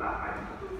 back.